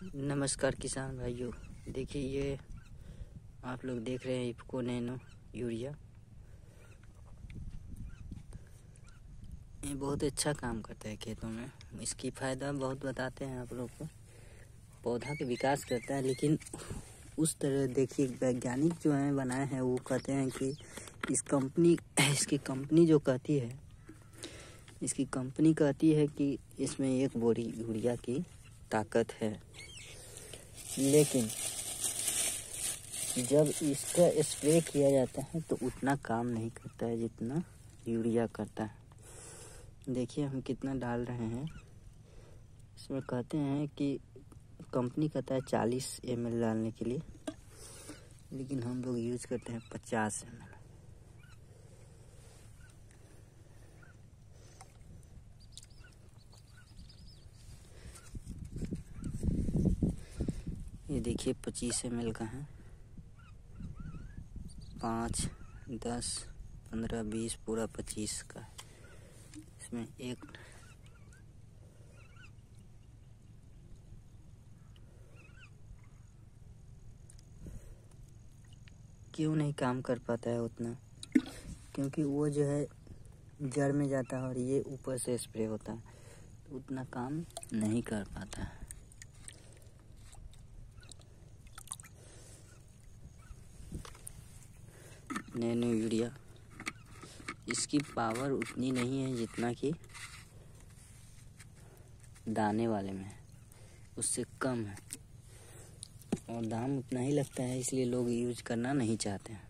नमस्कार किसान भाइयों। देखिए, ये आप लोग देख रहे हैं इफको नैनो यूरिया। ये बहुत अच्छा काम करता है खेतों में। इसकी फ़ायदा बहुत बताते हैं आप लोग को। पौधा के विकास करता है, लेकिन उस तरह देखिए, वैज्ञानिक जो हैं, बनाए हैं, वो कहते हैं कि इस कंपनी, इसकी कंपनी जो कहती है, इसकी कंपनी कहती है कि इसमें एक बोरी यूरिया की ताकत है। लेकिन जब इसका स्प्रे किया जाता है तो उतना काम नहीं करता है जितना यूरिया करता है। देखिए हम कितना डाल रहे हैं। इसमें कहते हैं कि कंपनी कहता है चालीस एमएल डालने के लिए, लेकिन हम लोग यूज़ करते हैं पचास एमएल ये देखिए पच्चीस एम का है। पाँच, दस, पंद्रह, बीस, पूरा पच्चीस का है। इसमें एक क्यों नहीं काम कर पाता है उतना? क्योंकि वो जो है, जड़ में जाता है और ये ऊपर से स्प्रे होता है। तो उतना काम नहीं कर पाता है। Nano urea. इसकी पावर उतनी नहीं है जितना कि दाने वाले में है। उससे कम है। और दाम उतना ही लगता है, इसलिए लोग यूज़ करना नहीं चाहते हैं।